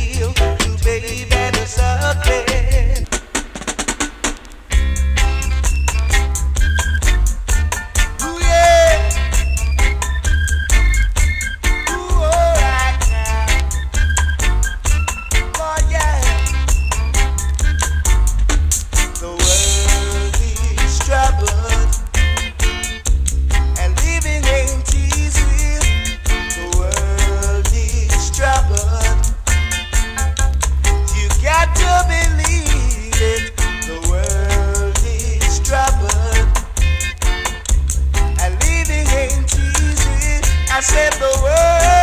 feel yeah.